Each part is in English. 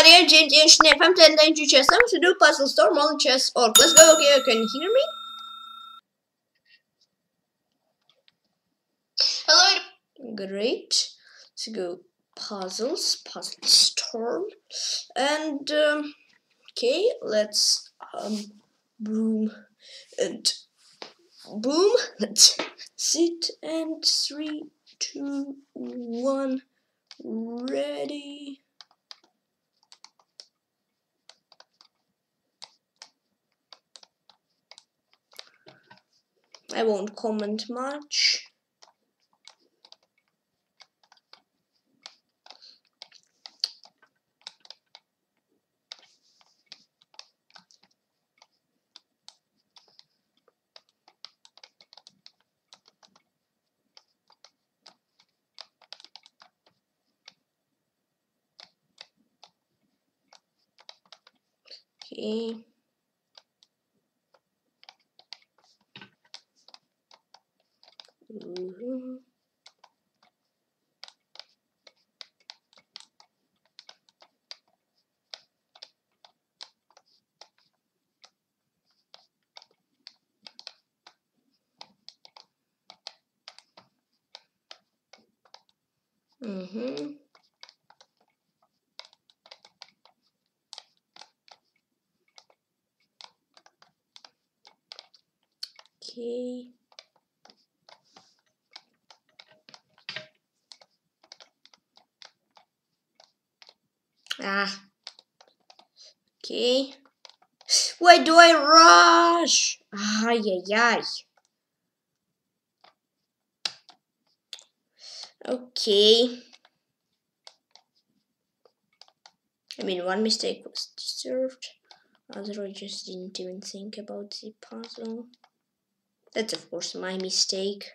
everybody, I'm James. I'm playing Danger Chess. I'm to do Puzzle Storm on Chess Org. Let's go. Okay, can you hear me? Hello. Great. Let's go puzzles, puzzle storm, and um, okay, let's um boom and boom. Let's sit and three, two, one, ready. I won't comment much. Okay. Mhm. Mhm. Okay. Ah. Okay. Why do I rush? Ay, ay, ay. Okay. I mean, one mistake was deserved. Other I just didn't even think about the puzzle. That's of course my mistake.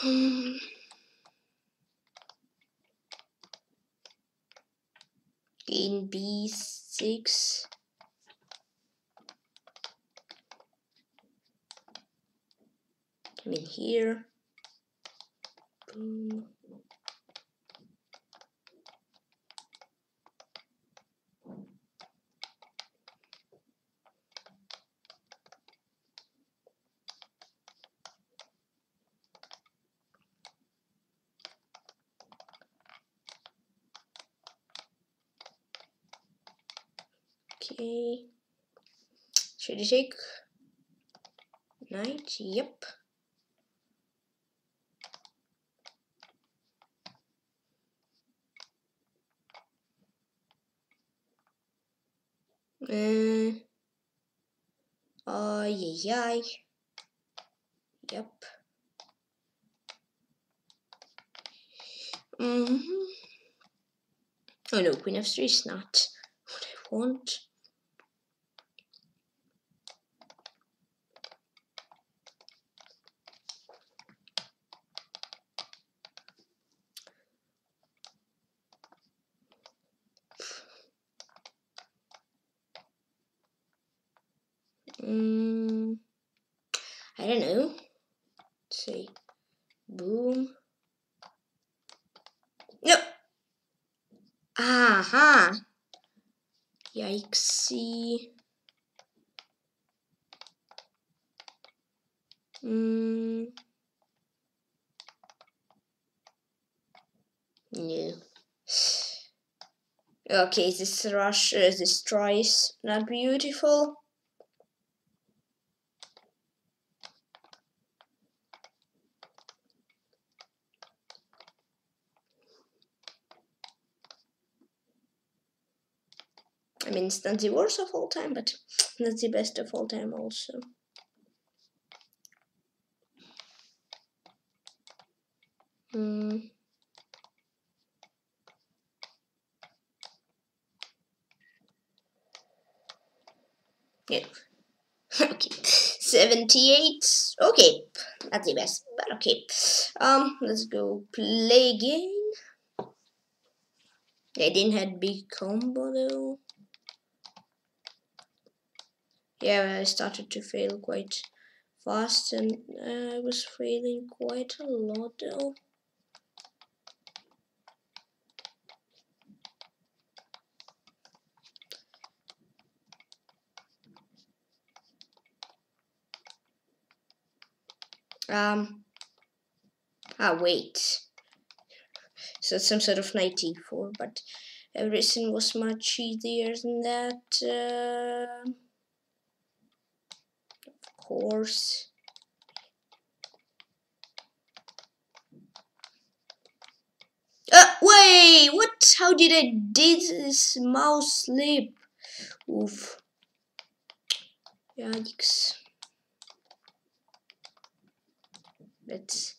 Hmm. In B6. I mean here. Boom. Okay. Should I take knight? Yep. Uh, ay, ay, ay. Yep. Mm hmm Oh no, Queen f3 is not what I want. Mm, I don't know. Let's see. Boom. No. Aha. Yikesy. Mm. No. Okay, this rush, uh, this not beautiful. I mean, it's not the worst of all time, but not the best of all time also. Hmm. Yeah. okay. 78. Okay. Not the best, but okay. Um, let's go play again. They didn't have big combo though. Yeah, I started to fail quite fast and I was failing quite a lot though. Um, ah, wait. So some sort of 94, but everything was much easier than that. Uh, of course. Uh, wait, what? How did I did this mouse slip? Oof. Yikes. That's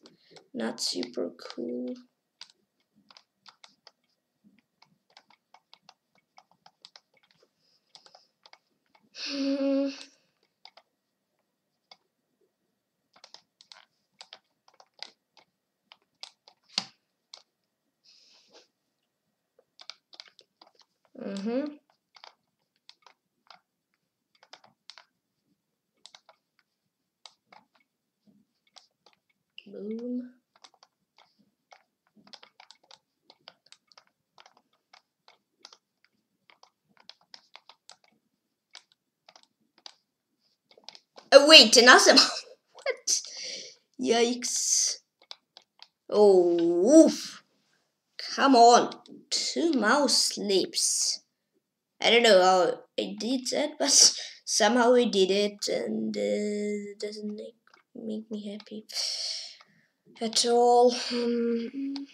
not super cool. Hmm. Mm-hmm. Boom. Oh wait, another what? Yikes. Oh oof. Come on. Two mouse slips. I don't know how I did that, but somehow I did it and uh, it doesn't make, make me happy at all. Um,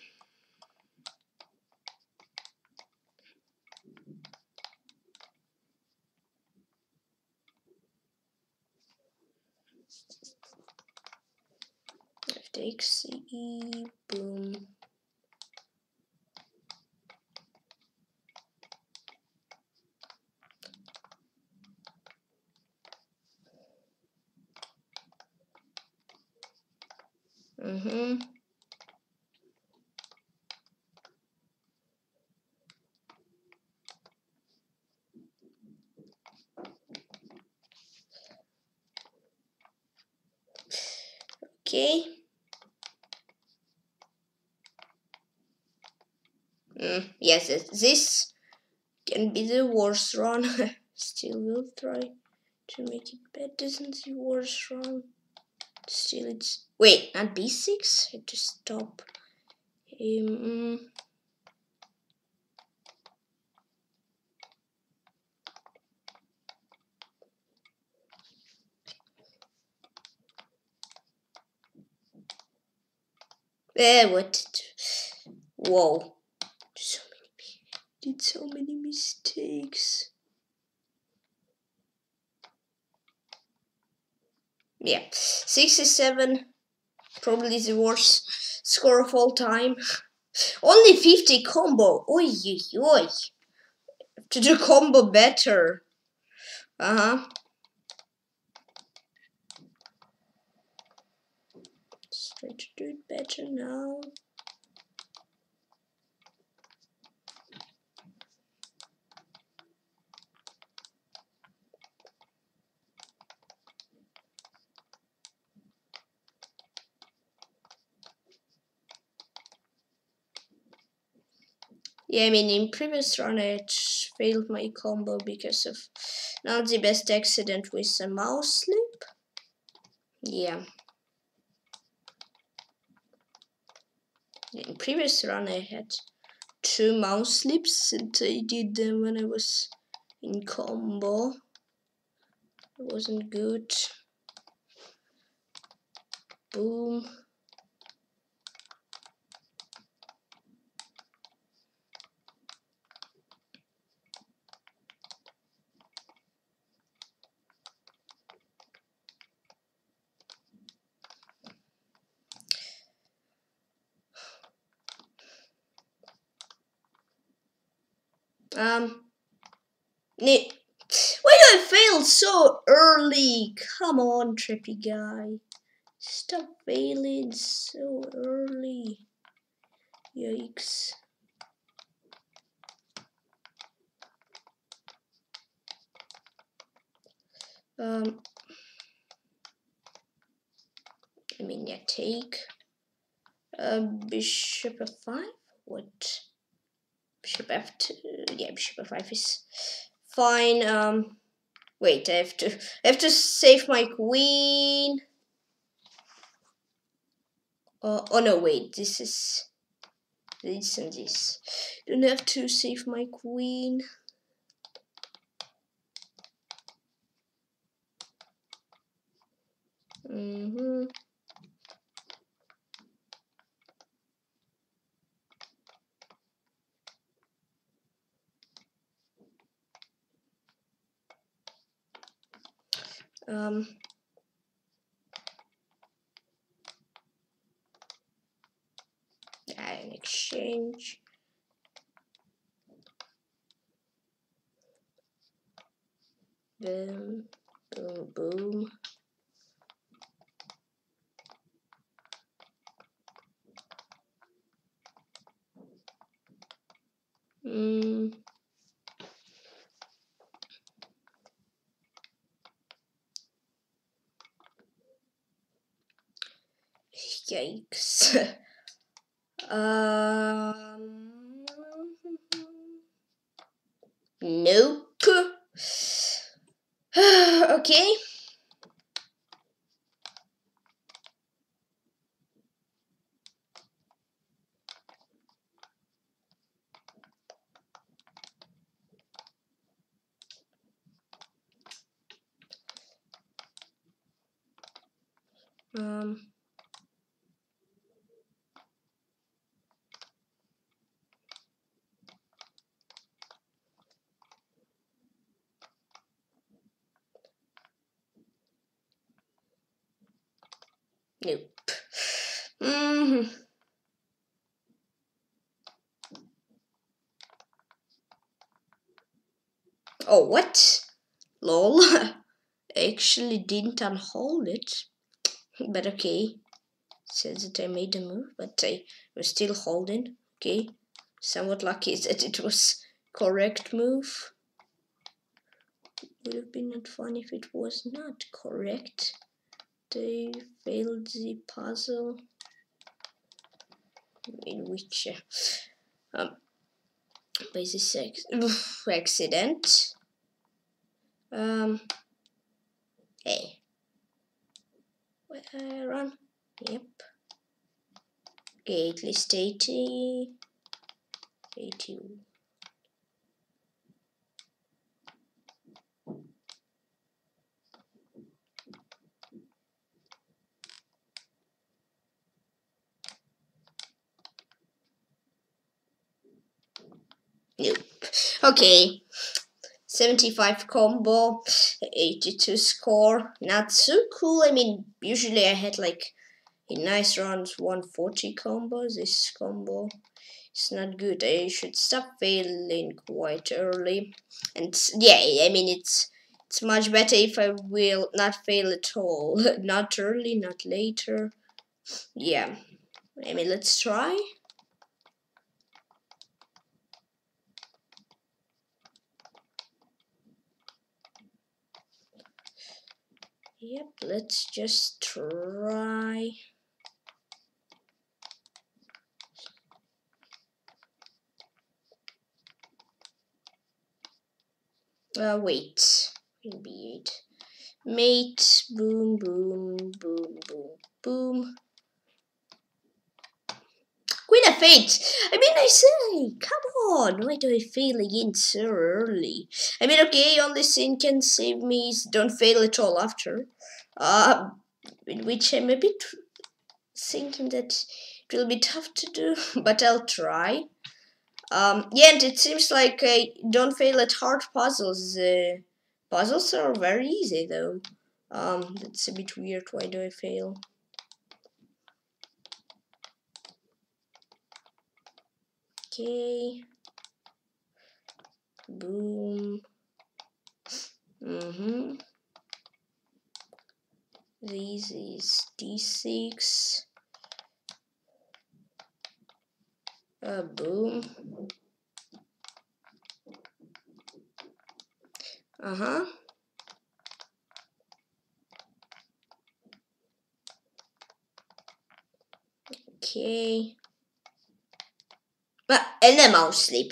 takes E boom. Mm-hmm. Okay. Mm, yes, this can be the worst run. Still will try to make it better than the worst run. Still it's... Wait, not b6? I just to stop him. Eh, what? Whoa. So many, did so many mistakes. Yeah, 67, probably the worst score of all time. Only 50 combo. Oi, oi, oi. To do combo better. Uh huh. Try to do it better now. Yeah, I mean, in previous run I failed my combo because of not the best accident with a mouse slip. Yeah. In previous run I had two mouse slips and I did them when I was in combo. It wasn't good. Boom. Um, Why do I fail so early? Come on, trippy guy. Stop failing so early. Yikes. Um, I mean, yeah, take uh, bishop of five. What? Bishop f2. Yeah, bishop f5 is fine. Um, wait, I have to. I have to save my queen. Uh, oh no, wait. This is this and this. Don't have to save my queen. Mm-hmm. Um, an exchange. Boom, boom, boom. Mm. Yikes. um. Nope. okay. Um. Nope. Mm. Oh, what? Lol. I actually didn't unhold it. But okay. Says that I made a move, but I was still holding. Okay. Somewhat lucky that it was correct move. Would have been not fun if it was not correct they failed the puzzle in which uh, um, by this accident um hey. Where I run? Yep. Okay at least 80 80 Nope. Okay. 75 combo, 82 score. Not so cool. I mean, usually I had like a nice rounds 140 combo. This combo is not good. I should stop failing quite early. And yeah, I mean, it's it's much better if I will not fail at all. not early, not later. Yeah. I mean, let's try. Yep, let's just try. Uh, wait. B8. Mate. Boom, boom, boom, boom, boom. Queen f8. I mean, I say, come on. Why do I fail again so early? I mean, okay, only sin can save me. Is don't fail at all after. Uh, which I'm a bit thinking that it will be tough to do, but I'll try. Um, yeah, and it seems like I don't fail at hard puzzles. Uh, puzzles are very easy though. Um, that's a bit weird. Why do I fail? Okay. Boom. Mm-hmm. This is D6. Uh, boom. Uh-huh. Okay. But and a mouse sleep.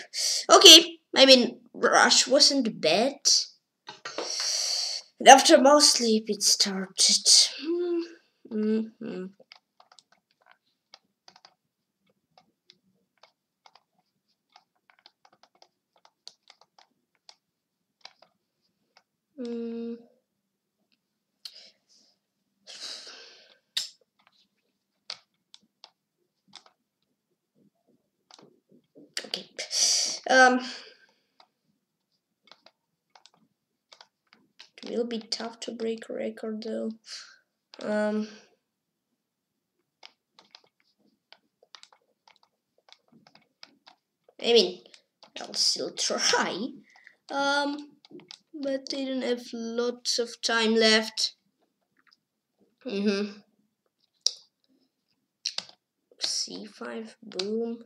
Okay, I mean rush wasn't bad. And after mouse sleep it started. Mm -hmm. Mm. Okay. Um. It will be tough to break a record though. Um. I mean, I'll still try. Um but they don't have lots of time left. Mm-hmm. C5, boom.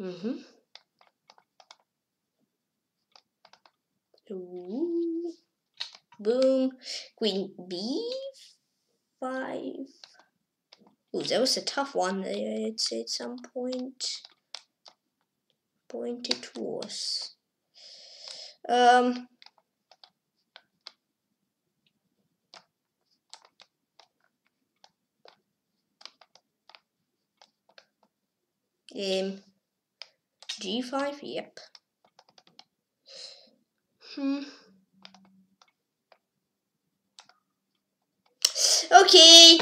Mm-hmm. Ooh. Boom. Queen B5. Ooh, that was a tough one, say at some point. Point it was. Um, um, G5, yep. Hmm. Okay.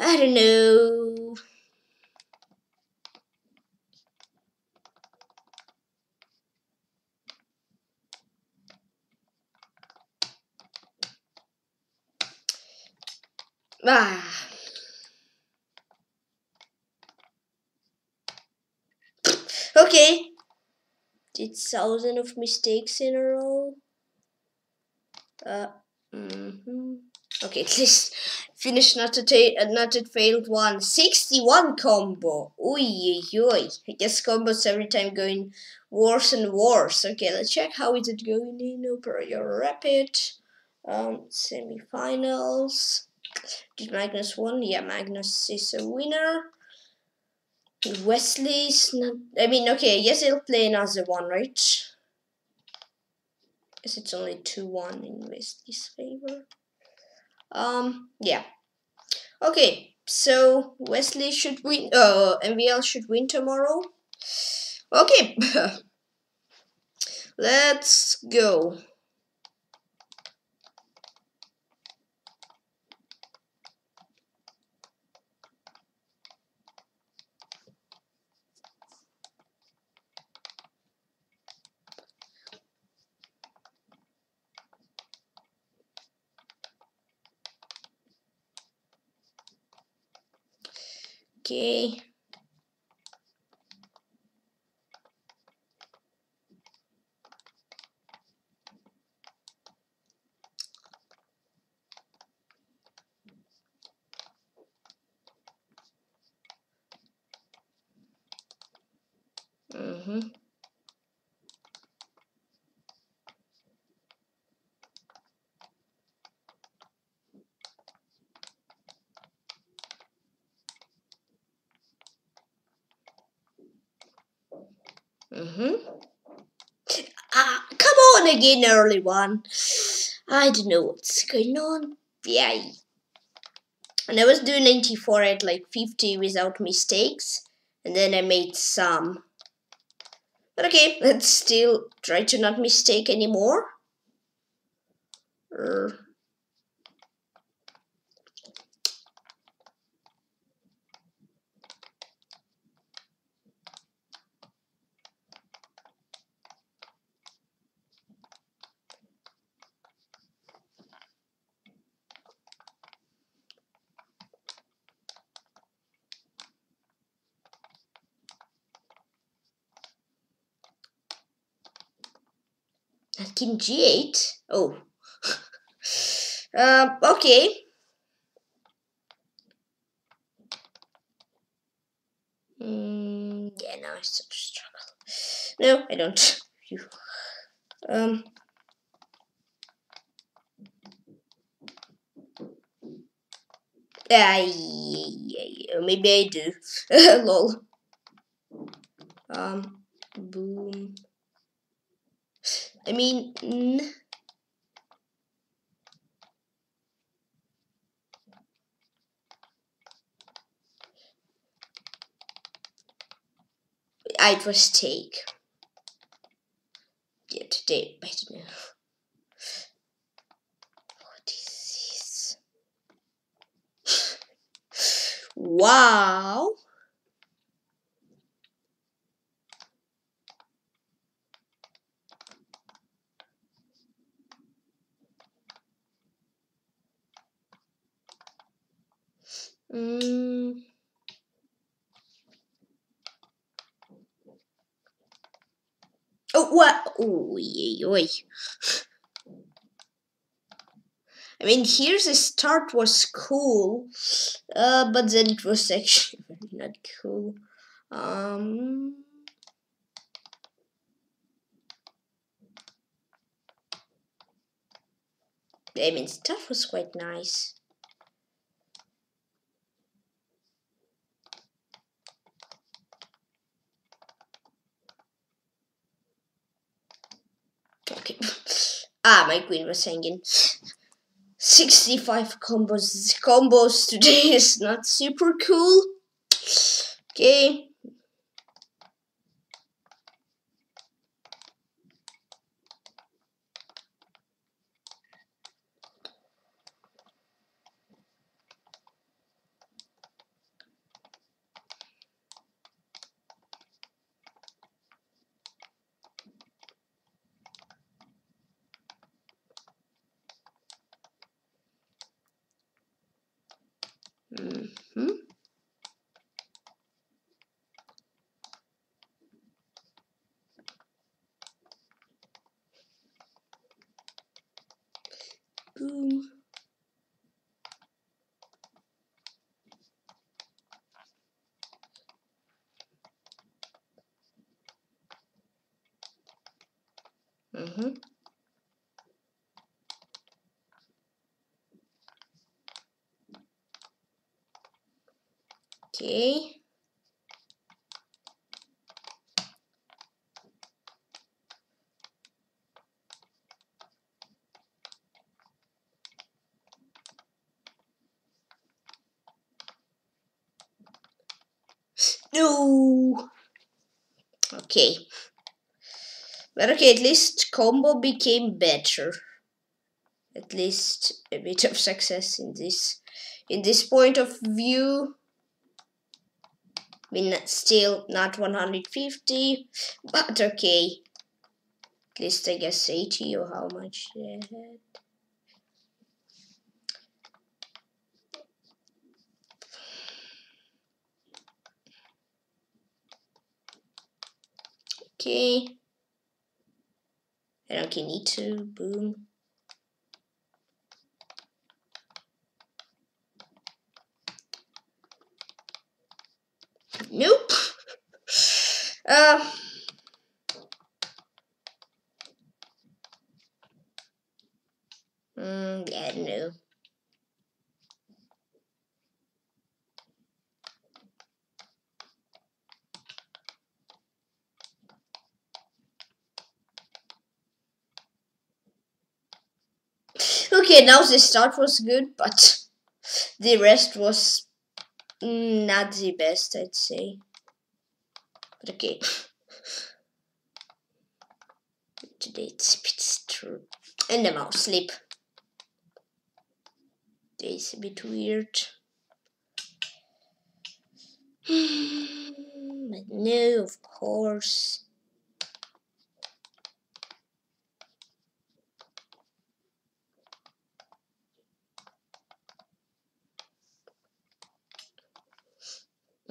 I don't know. Ah. Okay. Did thousand of mistakes in a row. Uh. Mm -hmm. Okay, at least finish not to take uh, not to failed one. 61 combo. Oi, oi, I guess combos every time going worse and worse. Okay, let's check how is it going in Opera Rapid. Um, semifinals. Did Magnus won? Yeah, Magnus is a winner. Wesley's not. I mean, okay, yes, he'll play another one, right? Guess it's only 2 1 in Wesley's favor. Um, yeah. Okay, so Wesley should win. Uh, MVL should win tomorrow. Okay, let's go. Okay. Mm-hmm. Mm-hmm. Ah, come on again, early one. I don't know what's going on. Yeah. And I was doing 94 at like 50 without mistakes. And then I made some. But okay, let's still try to not mistake anymore. King G8. Oh. um, okay. Mm, yeah, now it's such a struggle. No, I don't. Um. Yeah, yeah, yeah, maybe I do. Lol. Um, boom. I mean, it was take. Yeah, today, I don't know. What is this? wow. Mm. Oh, what? Oh, oi, I mean, here's the start was cool, uh, but then it was actually not cool. Um. I mean, stuff was quite nice. Ah, my queen was hanging. 65 combos combos today is not super cool. Okay. Mm-hmm. Boom. Mm-hmm. Okay. No. Okay. But okay, at least combo became better. At least a bit of success in this in this point of view. I mean, still not 150, but okay. At least I guess 80 or how much they had. Okay. I don't need to. Boom. Nope. Uh, mm, yeah, no. Okay, now the start was good, but the rest was mm, not the best, I'd say. But okay. Today it's a bit true. And the mouse sleep. Today's a bit weird. but no, of course.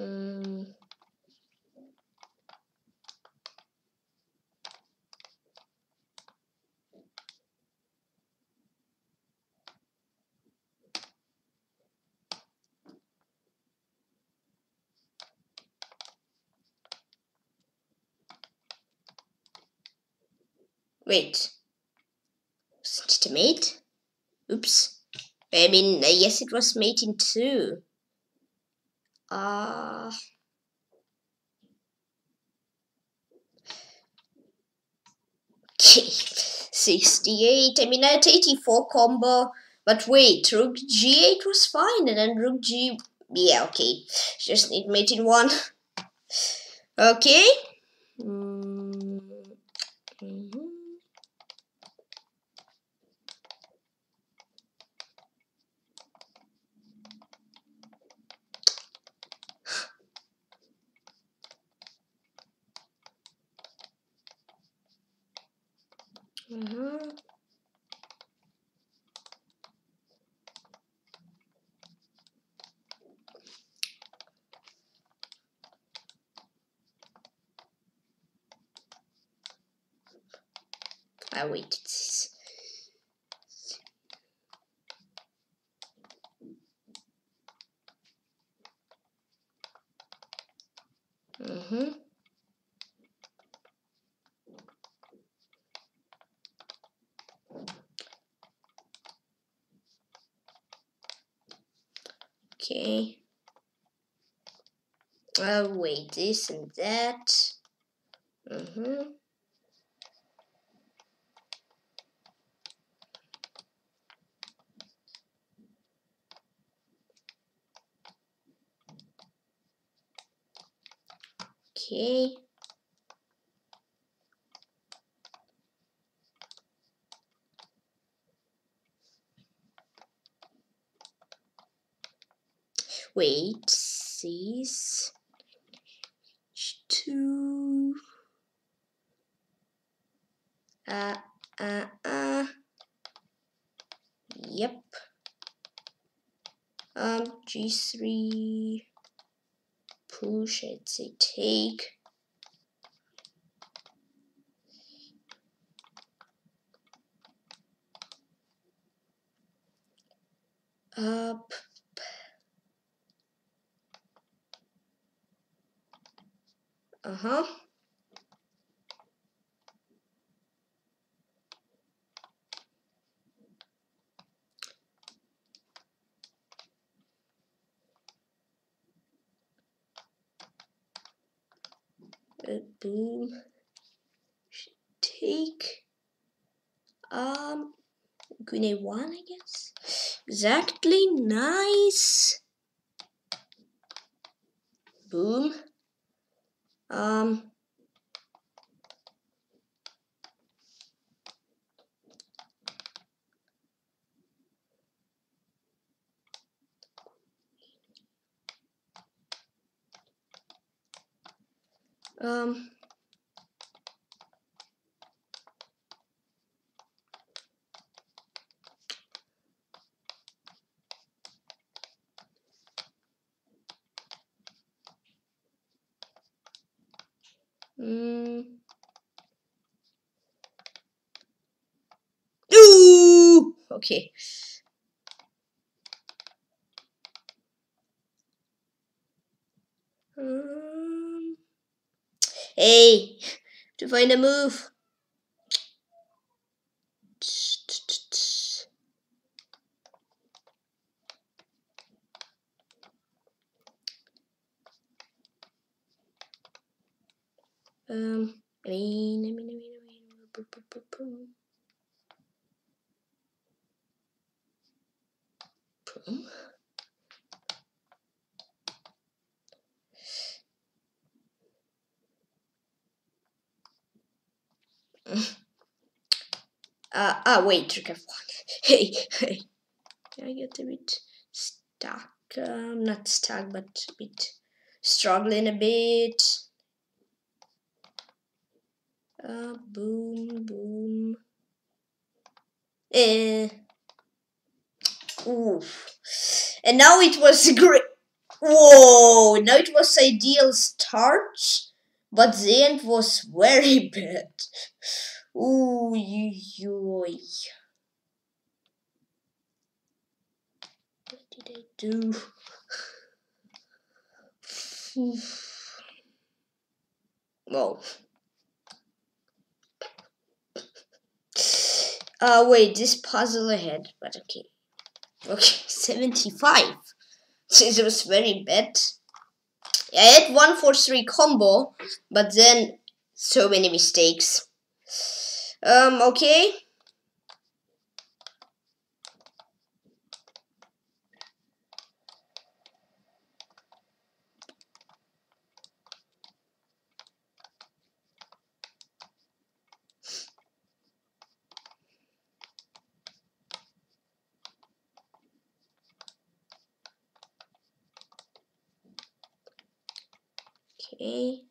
Mm. Wait. Wasn't it a mate? Oops. I mean, guess it was made in two. Uh, okay. 68. I mean, I had 84 combo. But wait, rook g8 was fine, and then rook g... Yeah, okay. Just need mate in one. Okay. Mm -hmm. Mm-hmm. I waited. Mm-hmm. Okay. Oh, wait, this and that. Mm-hmm. Okay. Wait, cease. Two. Uh, uh, uh. Yep. Um, G3 push, I'd say take. Up. Uh-huh. Uh, boom. Take. Um, queen a1, I guess. Exactly, nice. Boom. Um, um, Mm. Ooh! Okay. Um, hey, to find a move. Um, I mean, I mean, I mean, I mean, boom, boom, boom, boom. Uh, ah, wait, of one. Hey, hey. I get a bit stuck. Um, not stuck, but a bit struggling a bit. Uh, boom, boom. Eh. Oof. And now it was great. Whoa! Now it was ideal start, but the end was very bad. Ooh, yoy. What did I do? Whoa. Uh, wait, this puzzle ahead, but okay. Okay, 75. It was very bad. I had one for three combo, but then so many mistakes. Um, okay. Okay.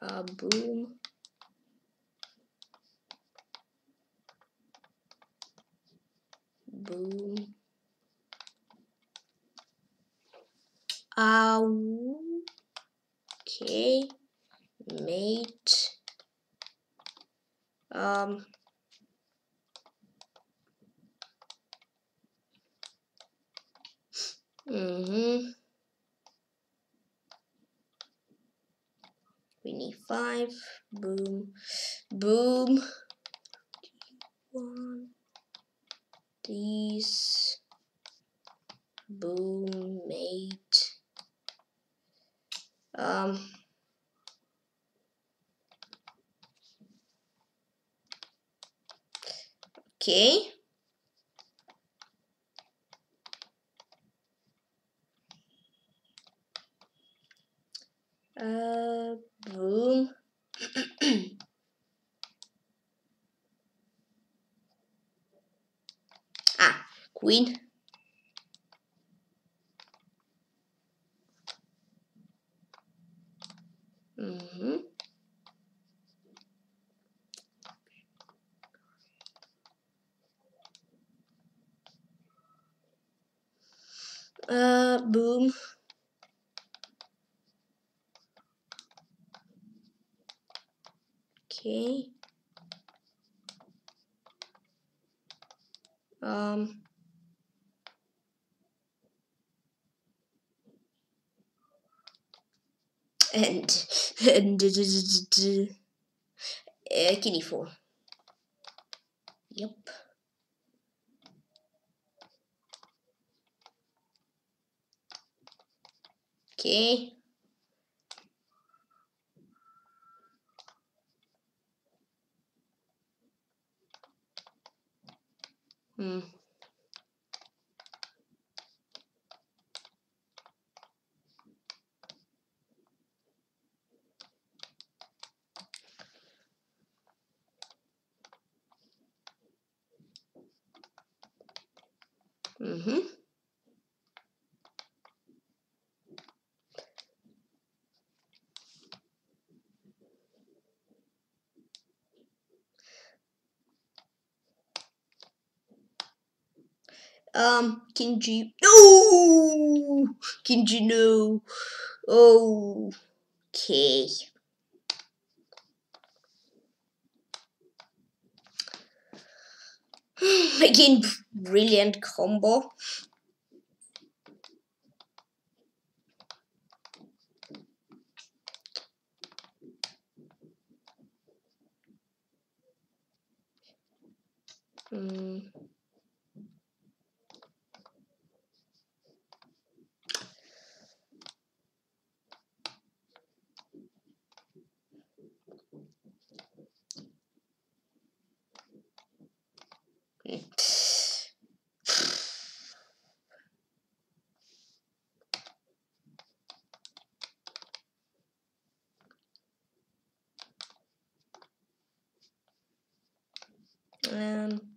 Uh, boom. Boom. Uh, okay. Mate. Um. Mm-hmm. We need five. Boom. Boom. One. These. Boom. Mate. Um. Okay. Uh, boom. ah, queen. Mm-hmm. Uh, boom. Okay. Um. And and uh, guinea four. Yep. Okay. Hmm. Mm-hmm. Um, Kinji. No! Kinji, no. Oh. Okay. Again, brilliant combo. Hmm. Um,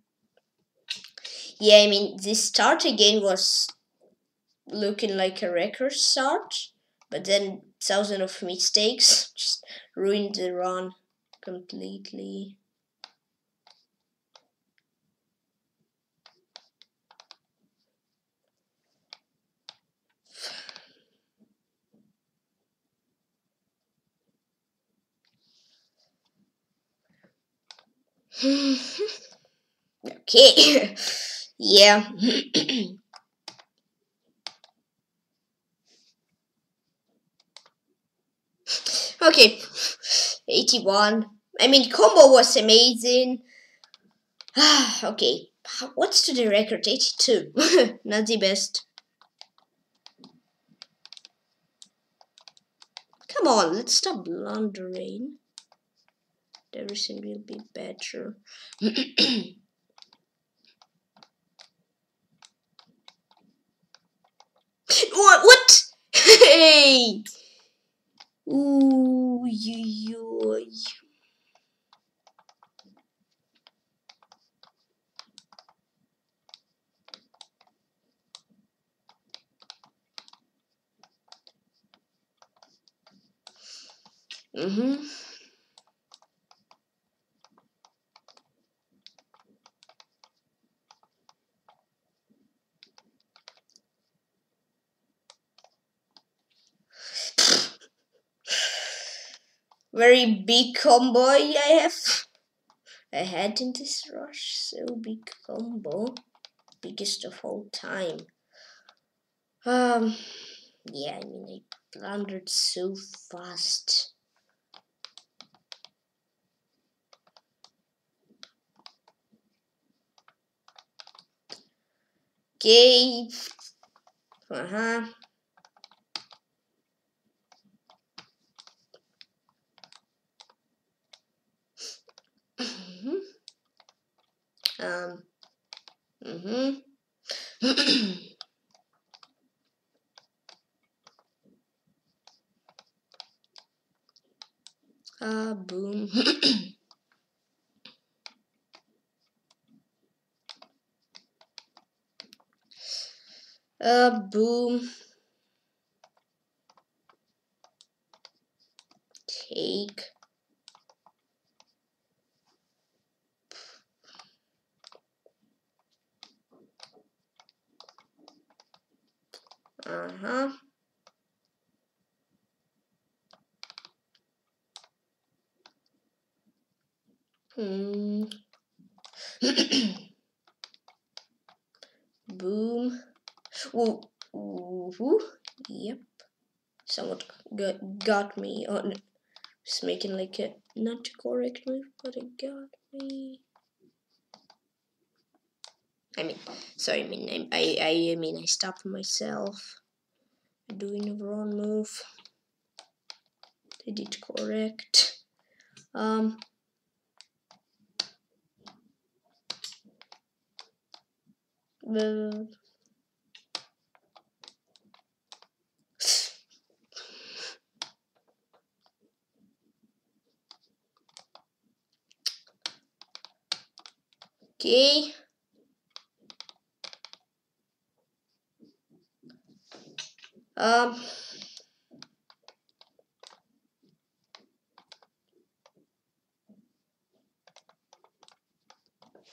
yeah, I mean, this start again was looking like a record start, but then thousand of mistakes just ruined the run completely. okay. yeah. okay. 81. I mean, combo was amazing. okay, what's to the record? 82. Not the best. Come on, let's stop blundering. Everything will be better. what? What? Hey! Ooh, you, you, Mm-hmm. Very big combo I have. I had in this rush, so big combo. Biggest of all time. Um, yeah, I mean, I blundered so fast. Okay. Uh-huh. Um. Mhm. uh boom. Uh, boom. Take. Uh-huh. Hmm. Boom. Ooh, yep. Got, got me on. Just making like a not correct move, but it got me. I mean, sorry, I mean, I, I, I mean, I stopped myself doing the wrong move. Did it correct. Um. The Okay. Um.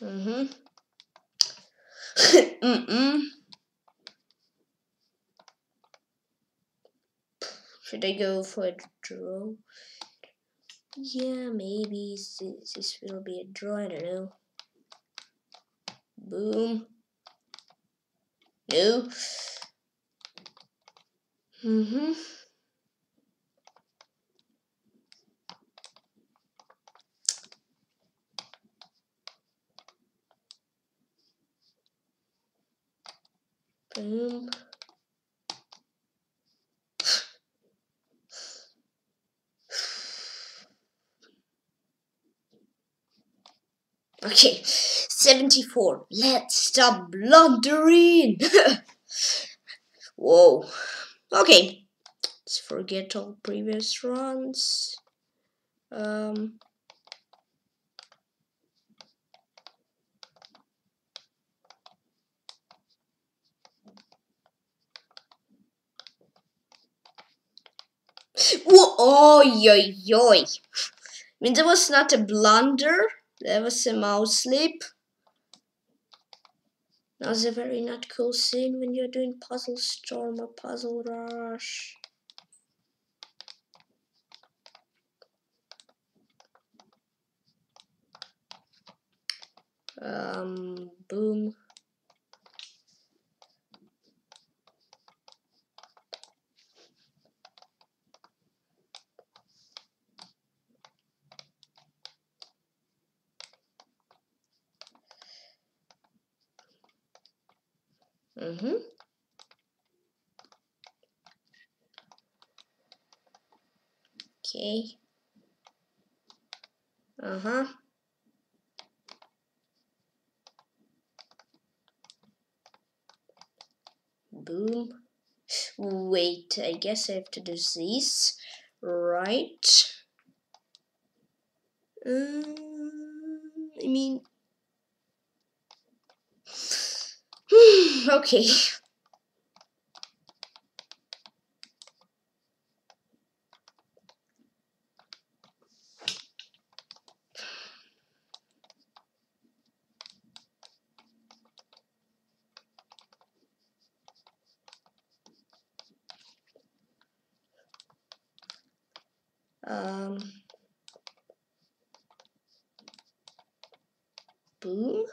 Mm-hmm. Mm-mm. Should I go for a draw? Yeah, maybe this will be a draw, I don't know. Boom. No. Mm-hmm. Boom. Okay, 74. Let's stop blundering. Whoa. Okay. Let's forget all previous runs. Um. Whoa, oh, yo, yo. I mean, that was not a blunder. That was a mouse slip. That's a very not cool scene when you're doing Puzzle Storm or Puzzle Rush. Um, boom. Mm-hmm. Okay. Uh-huh. Boom. Wait, I guess I have to do this. Right. Um, I mean... okay. Um, boom.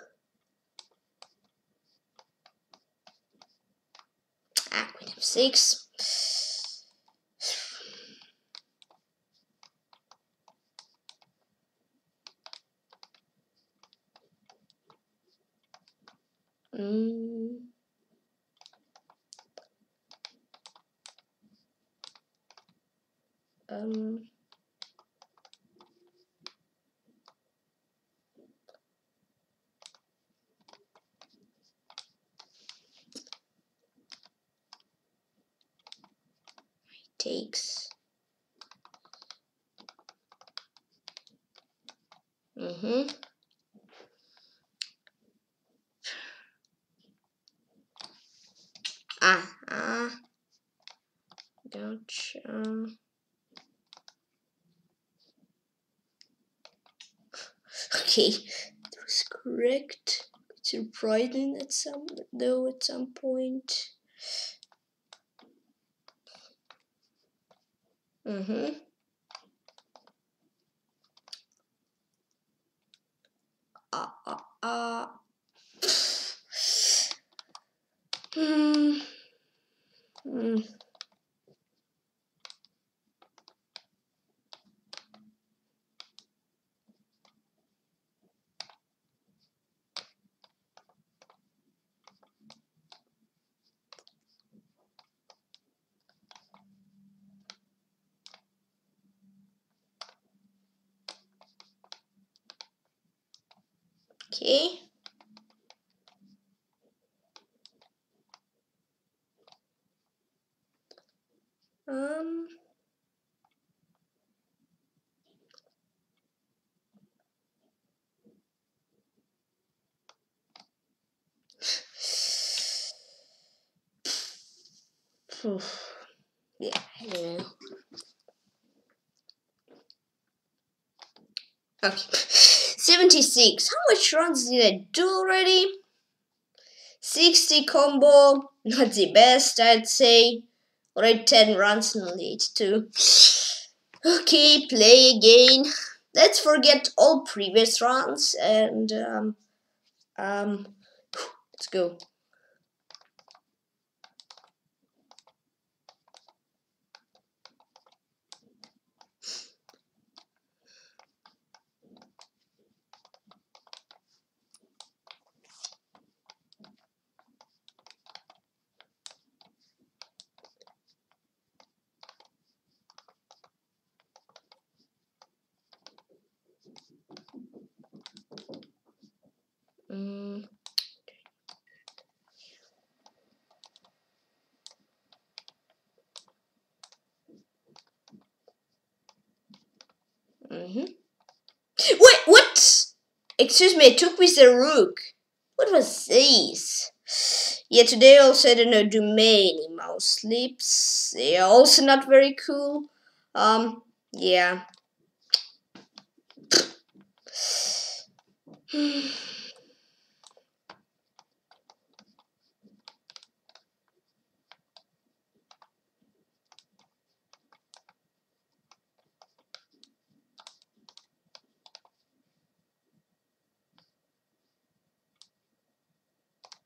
Ah, queen f6. Mm. Um. takes mm-hmm ah ah gotcha okay that was correct it's surprising at some though at some point Mm-hmm. Uh, uh, uh. Hmm. Hmm. Um. yeah. Okay. 76. How much runs did I do already? 60 combo. Not the best, I'd say. Already 10 runs in lead too. Okay, play again. Let's forget all previous runs and um, um, let's go. Mm. Mm-hmm. Wait, what? Excuse me, I took with the rook. What was this? Yeah, today also I don't know, do many mouse sleeps. Are also not very cool. Um, yeah.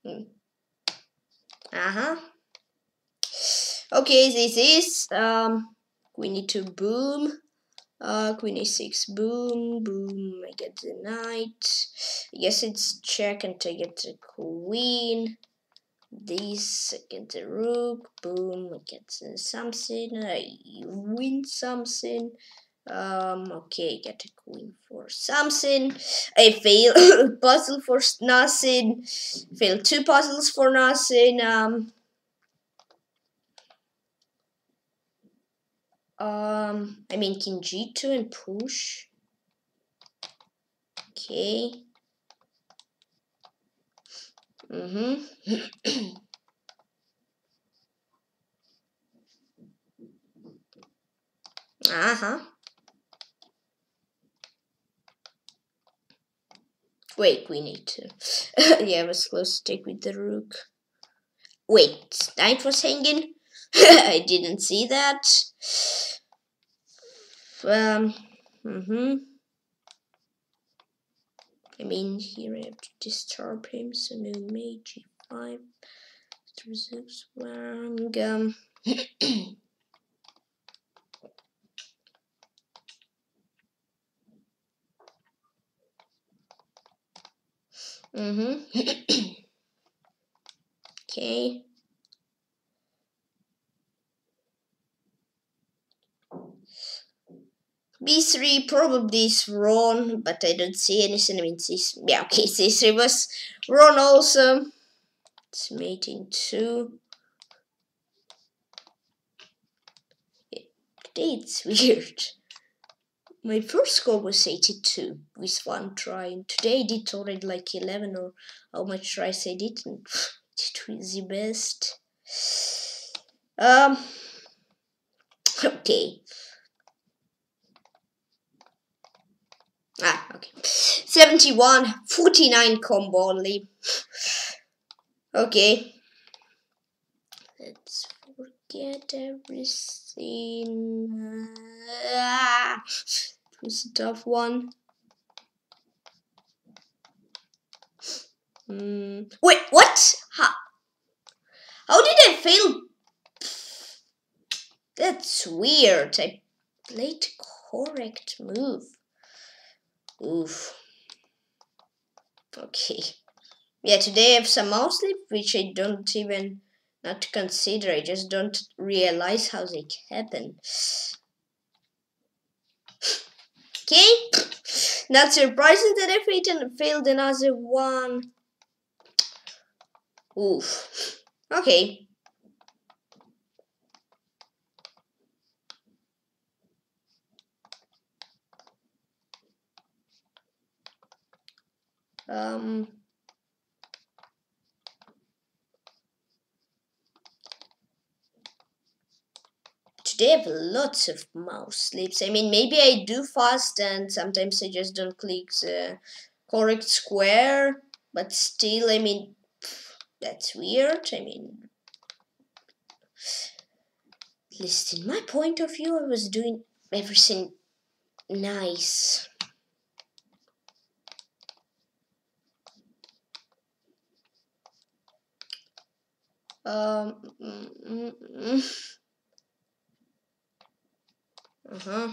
Hmm. Uh-huh. Okay, this is um we need to boom. Uh queen a6 boom boom I get the knight. I guess it's check and I get the queen. this, I get the rook, boom, I get something, I win something. Um, okay, get a queen for something. I fail puzzle for nothing. Fail two puzzles for nothing. Um, um, I mean king g2 and push. Okay. Mm-hmm. uh-huh. Wait, we need to. yeah, I was close to take with the rook. Wait, knight was hanging? I didn't see that. Um, mm-hmm. I mean, here I have to disturb him, so no mage g5. Zeus wang. Um, mm-hmm. okay. b3 probably is wrong, but I don't see anything. I mean, yeah, okay, c3 was wrong also. It's mating 2. It's weird. My first score was 82 with one try, and today I did already like 11 or how much tries I did, and it was the best. Um, okay. Ah, okay. 71, 49 combo only. okay. Let's forget everything. Ah, it was a tough one. Mm. Wait, what? How, how did I fail? That's weird. I played correct move. Oof. Okay. Yeah, today I have some mouse sleep, which I don't even not to consider. I just don't realize how they happen. Okay. Not surprising that I failed another one. Oof. Okay. Um, have lots of mouse sleeps. I mean, maybe I do fast and sometimes I just don't click the correct square, but still, I mean, that's weird. I mean, at least in my point of view, I was doing everything nice. Um. Mm, mm, mm. Uh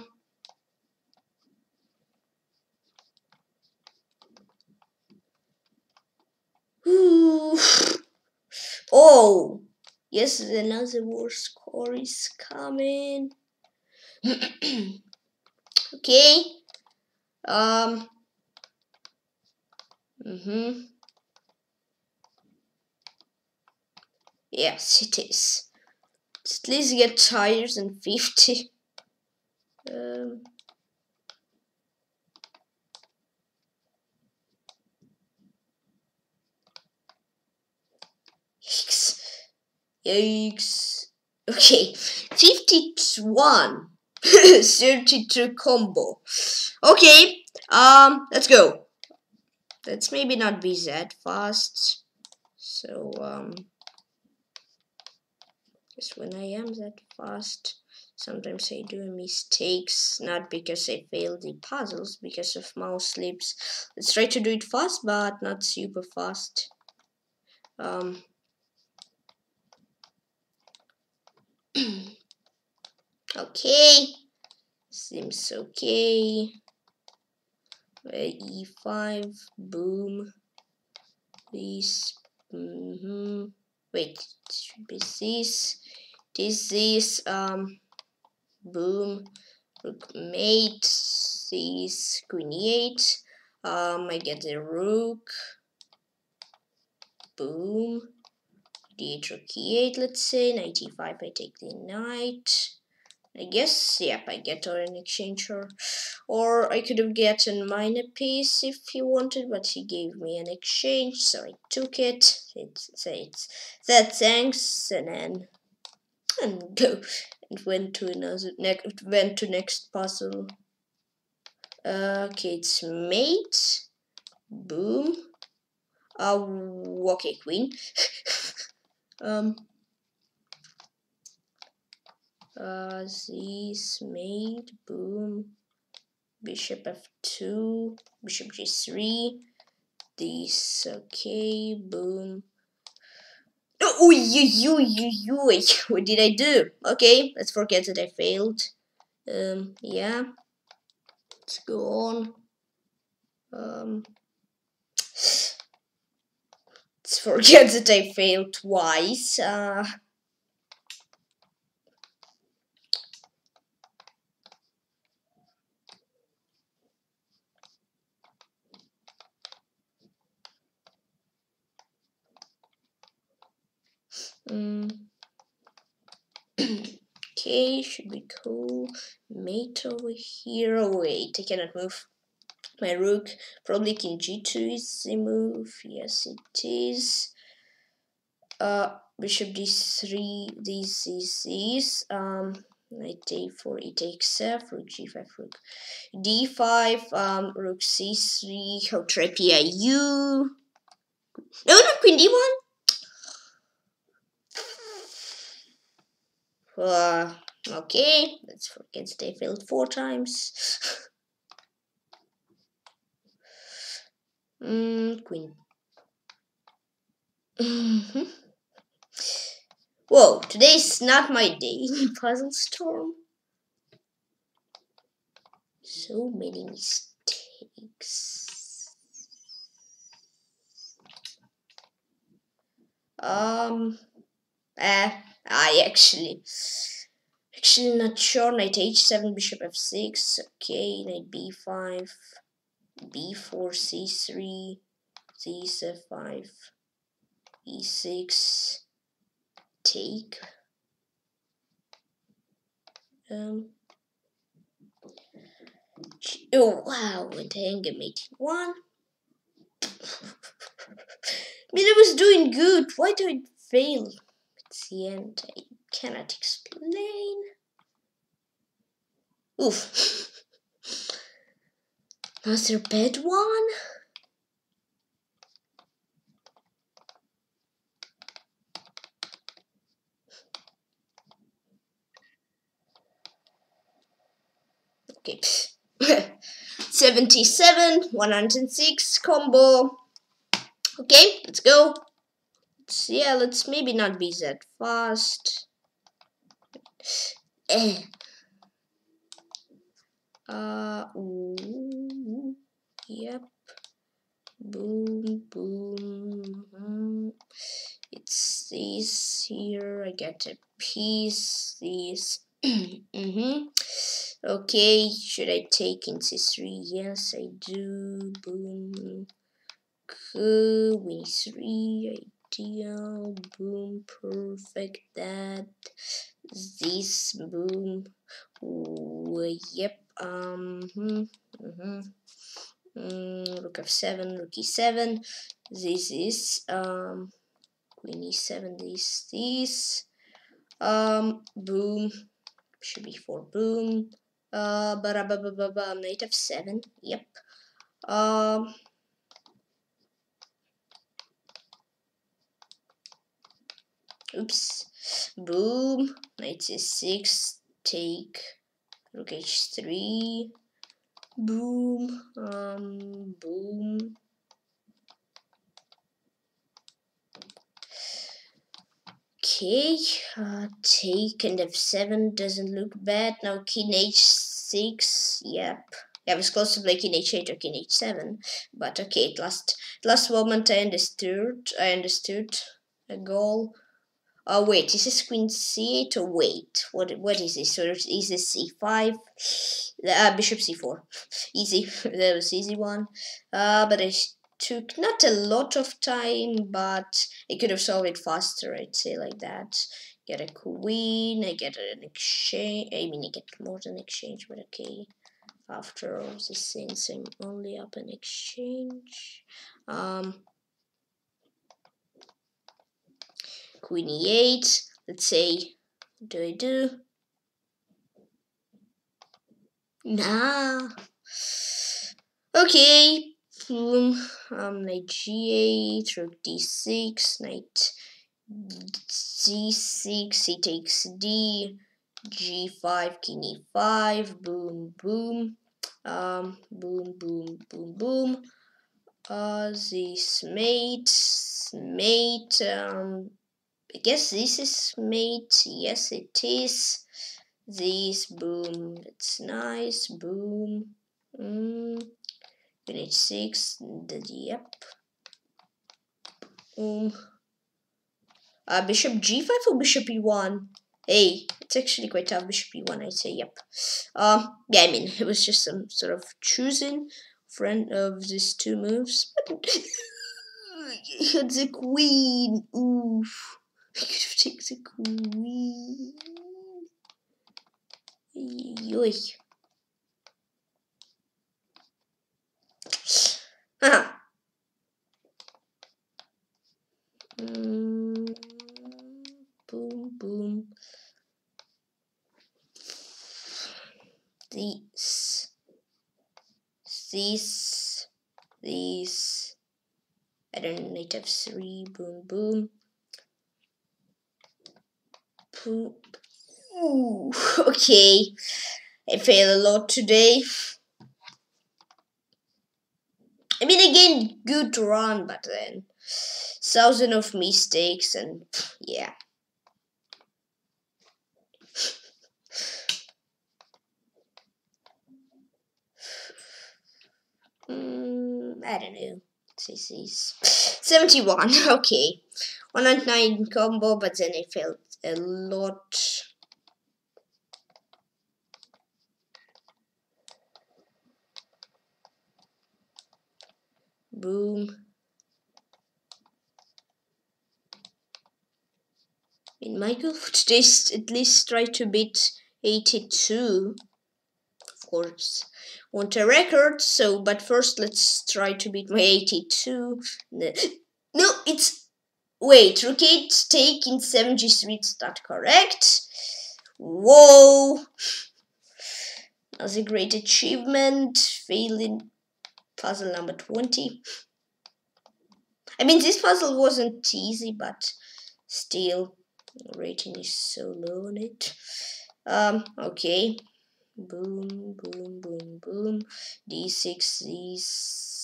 huh. Oh, yes, another war score is coming. okay. Um. Mhm. Yes, it is. at least get tires than 50. Um, yikes. Yikes. Okay, 51. 32 combo. Okay, um, let's go. Let's maybe not be that fast. So, um, just when I am that fast, sometimes I do mistakes, not because I fail the puzzles, because of mouse slips. Let's try to do it fast, but not super fast. Um, okay, seems okay. E5, boom, this, mm -hmm. wait, it should be this. This is um, boom, rook mate, this queen e8. Um, I get the rook. Boom. D8 rook e8, let's say. Knight e5, I take the knight. I guess, yep, I get or an exchange or, or I could have gotten minor piece if he wanted, but he gave me an exchange, so I took it. It's, it's that thanks, and then and go and went to another next went to next puzzle. okay, it's mate. Boom. Uh, okay, queen. um uh, this mate, boom, bishop f2, bishop g3, this, okay, boom. Oh, you, you, you, you, what did I do? Okay, let's forget that I failed. Um, yeah, let's go on. Um, let's forget that I failed twice. Uh, Mm. okay, should be cool. Mate over here. Oh, wait, I cannot move my rook. Probably king g2 is the move. Yes, it is. Uh, bishop d3. This is this. Um, knight a4, e takes f, rook g5, rook d5, um, rook c3. How trippy are you? No, not queen d1. Uh, okay, let's forget they failed four times. mm, queen. Mm -hmm. Whoa, today's not my day Puzzle Storm. So many mistakes. Um, eh. I actually, actually not sure. Knight h7, bishop f6. Okay, knight b5, b4, c3, c5, e6. Take. Um. Oh wow! And anger mate one. I mean, I was doing good. Why do I fail? End. I cannot explain. Oof. Another bad one? Okay. 77, 106 combo. Okay, let's go yeah, let's maybe not be that fast. Eh. Uh, ooh, yep. Boom, boom. It's this here. I get a piece. This. mm-hmm. Okay, should I take into three? Yes, I do. Boom. Queen three. I ideal boom perfect that this boom yep um hmm, mm-hmm. mm, rook f7 rook e7 this is um queen e7 this this um boom should be for boom uh but knight f7 yep um Oops. Boom. Knight c6. Take. Rook h3. Boom. Um. Boom. Okay, uh, take and f7 doesn't look bad. Now king h6, yep. Yeah, I was close to play king h8 or king h7, but okay, at last, last moment I understood, I understood a goal. Oh wait, is this queen c8 or wait? What what is this? So is this c5? Uh, bishop c4. Easy. that was easy one. Uh, but it took not a lot of time, but it could have solved it faster. I'd say like that. Get a queen. I get an exchange. I mean, I get more than exchange, but okay. After all this, since I'm only up an exchange. Um. Queen e8 let's say what do I do nah. Okay. Boom. Um knight g8 rook d6 knight c6 he takes d. g5 king e5 boom boom. Um boom boom boom boom. Uh this mate mate um I guess this is mate. Yes, it is. This boom. It's nice. Boom. Mm. Unit six. The yep. Boom. Uh, bishop g5 or bishop e1? Hey, it's actually quite tough. Bishop e1, I'd say. Yep. Um. Yeah, I mean, it was just some sort of choosing friend of these two moves. a queen. Oof. I could have the queen. Yoy. Ah. Mm, boom, boom. These, these, these. I don't need to have three. Boom, boom. Ooh, okay. I failed a lot today. I mean, again, good run, but then thousand of mistakes and yeah. Mm, I don't know. Is 71. Okay. 199 combo, but then I failed a lot. Boom. In my goal for today at least try to beat 82 of course want a record so but first let's try to beat my 82 no it's Wait, rook 8 take in 7 g3, is that correct? Whoa! That's a great achievement. Failing puzzle number 20. I mean, this puzzle wasn't easy, but still, rating is so low on it. Um, okay. Boom, boom, boom, boom. D6, these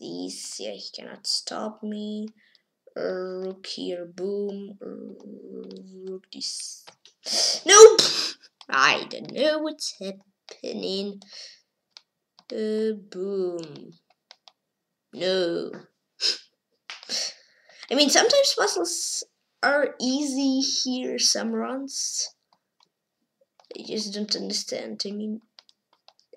these. Yeah, he cannot stop me. Rook here, boom. Rook this. Nope! I don't know what's happening. Uh, boom. No. I mean, sometimes puzzles are easy here, some runs. I just don't understand. I mean,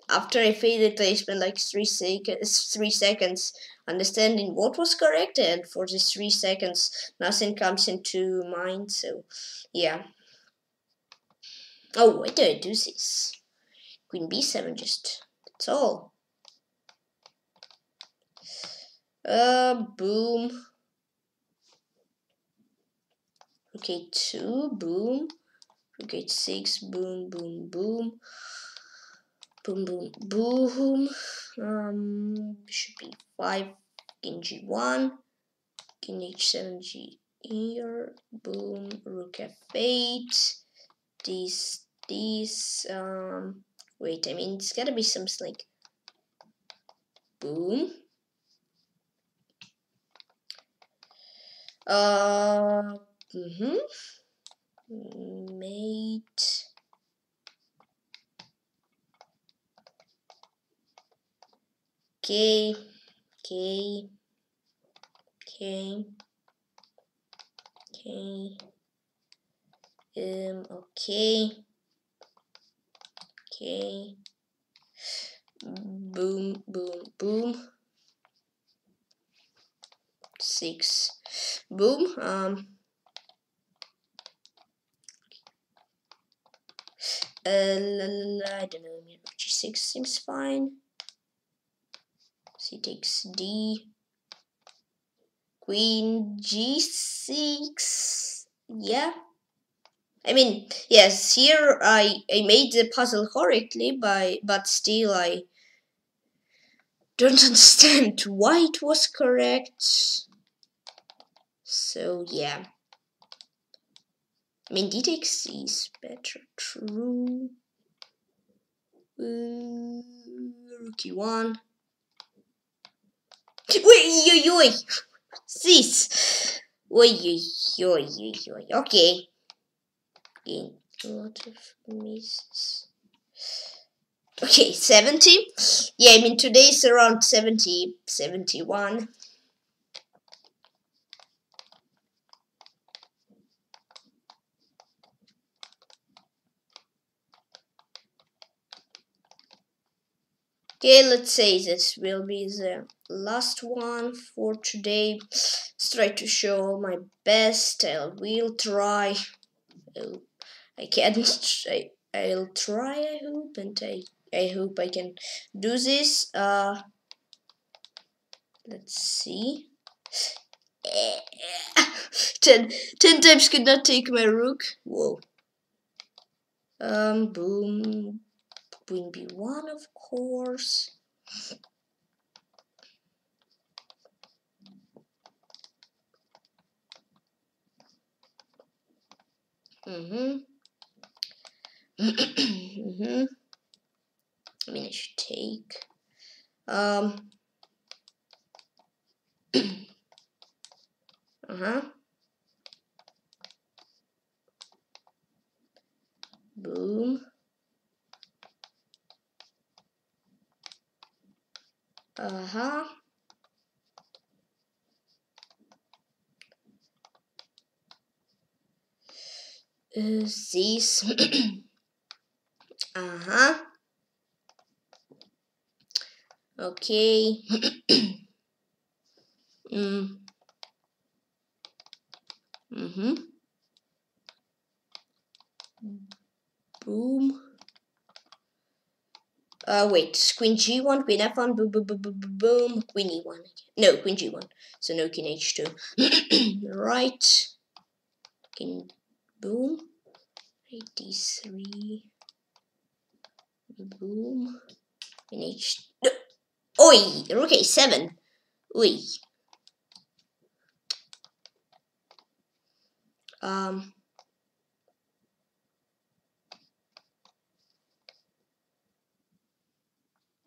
after I faded, I spent like three seconds, three seconds understanding what was correct, and for these three seconds, nothing comes into mind. So, yeah. Oh, why did I do this? Queen b7, just that's all. Uh, boom. Okay, two, boom. Okay, six, boom, boom, boom. Boom, boom, boom. Um, should be 5 king g1, king h7 g here, boom, rook f8, this, this, um, wait, I mean, it's gotta be something like, boom, uh, mm-hmm, mate, Okay, okay, okay, Okay. Um, okay. Okay. Boom, boom, boom. Six. Boom. Um. Uh, I don't know. G6 seems fine. C takes D. Queen G6. Yeah. I mean, yes, here I, I made the puzzle correctly, by, but still I don't understand why it was correct. So, yeah. I mean, d takes is better, true. Uh, rook e1. Oi, oi, oi. Okay. In a lot of misses. Okay, 70. Yeah, I mean, today's around 70, 71. Okay, let's say this will be the last one for today. Let's try to show my best. I will try. I'll, I can't. I, I'll try. I hope, and I I hope I can do this. Uh, let's see. ten, ten times could not take my rook. Whoa. Um, boom, queen b1 of course. Mm-hmm. Mm-hmm. I mean I should take um uh-huh. Boom Uh-huh. Uh, these. uh-huh. Okay. mm. Mm-hmm. Boom. Uh, wait, queen g1, queen f1, boom, boom, boom, boom, boom, boom, queen e1. No, queen g1, so no queen h2. right. King, boom. D3. Boom. Queen h... No. Oi! Rook a7. Oi. Um...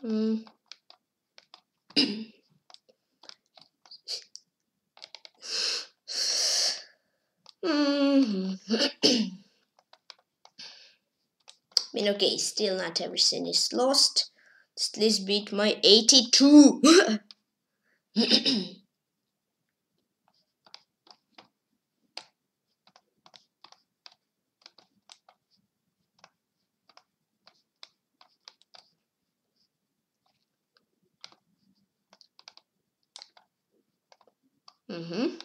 Mm. mm. I mean, okay, still not everything is lost. Let's beat my 82. Mm-hmm.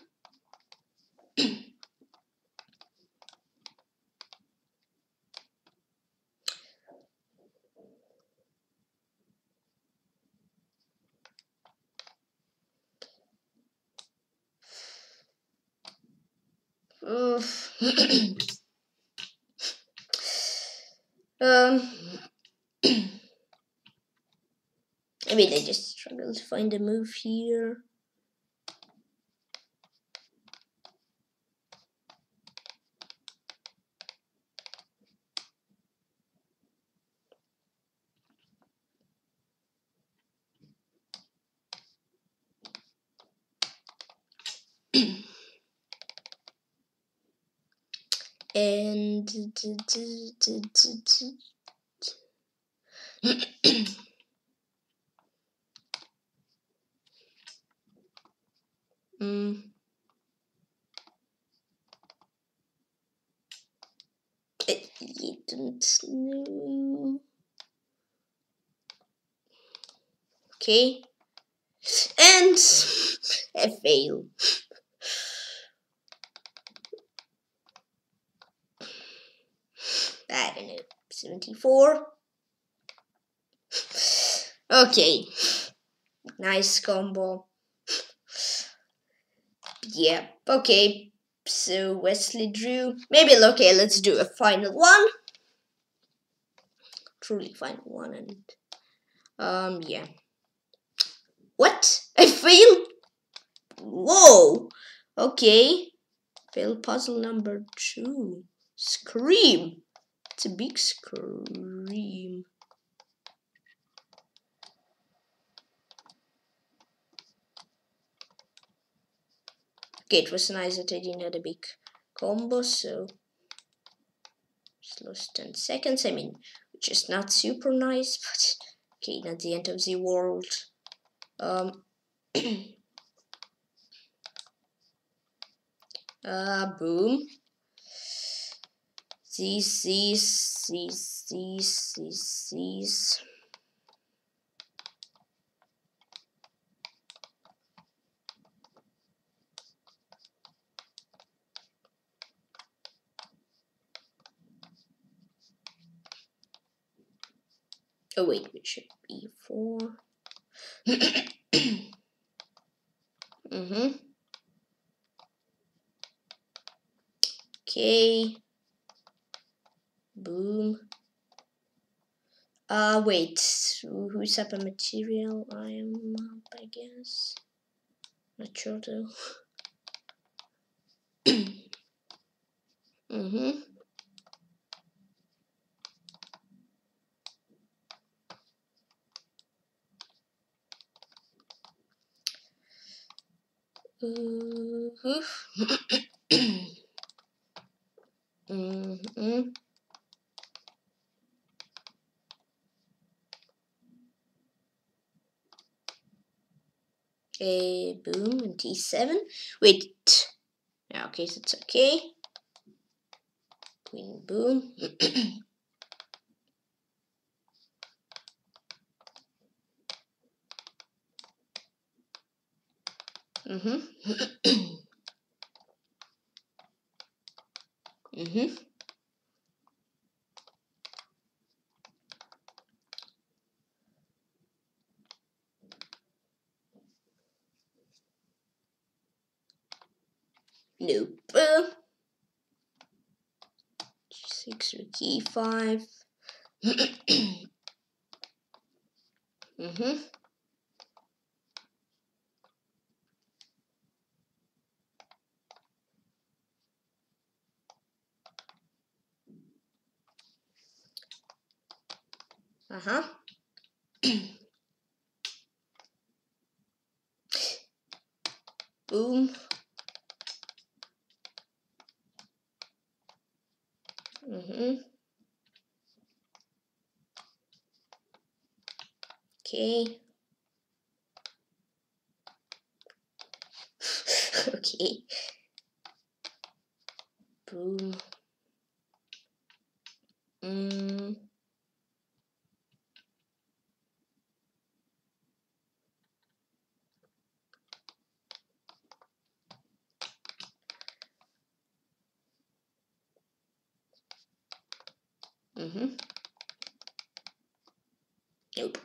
um, I mean, I just struggle to find a move here. and mm. you don't know. Okay. And I fail. I don't know. 74. Okay. Nice combo. Yeah, okay. So Wesley drew. Maybe okay, let's do a final one. Truly final one and um yeah. What? I failed? Whoa! Okay. Fail puzzle number two. Scream. It's a big scream. Okay, it was nice that I didn't have a big combo, so just lost 10 seconds. I mean, which is not super nice, but okay, not the end of the world. Um, uh, boom. These, these, these, these, these, these. Oh wait, it should be four. mm-hmm. Okay. Boom. Uh, wait. Who's up a material? I am up, I guess. Not sure though. mm-hmm. mm-hmm. Okay, boom, and T7. Wait. Okay, so it's okay. Queen, boom. mm-hmm. mm-hmm. Nope. Six or key five. mm-hmm. Uh-huh. Boom. Mm-hmm. Okay. okay. Boom. Mm. Mm-hmm. Nope.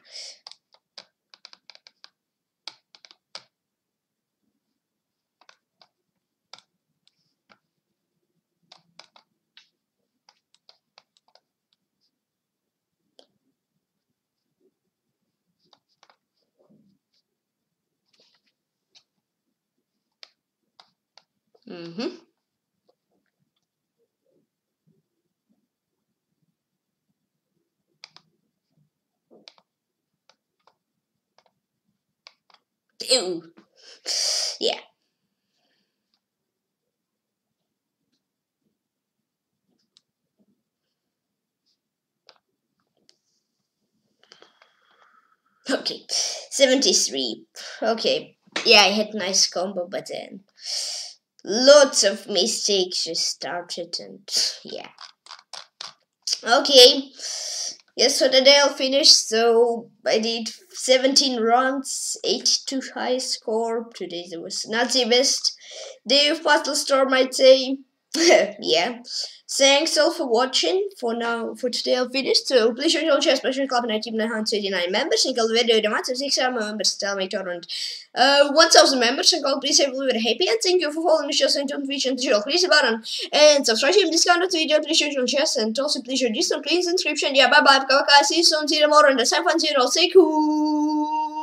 Mm-hmm. Ew. Yeah. Okay, 73. Okay, yeah, I had nice combo, but then lots of mistakes just started, and yeah. Okay. Yes, so the day I finished. So I did 17 rounds, 82 high score. Today it was not the best day of Battle Storm, I'd say. yeah. Thanks all for watching. For now, for today I'll finish. So please share share special club and I team 939 members. And I'll video the match of 6 members tell me torrent. Uh, 1000 members and I'll please a little happy and thank you for following the show and don't Twitch and the please button and subscribe to this kind of video. Please share on chess and also please share this please inscription. Yeah, bye bye. Guys, see you soon. See you tomorrow in the San Francisco. Say cool.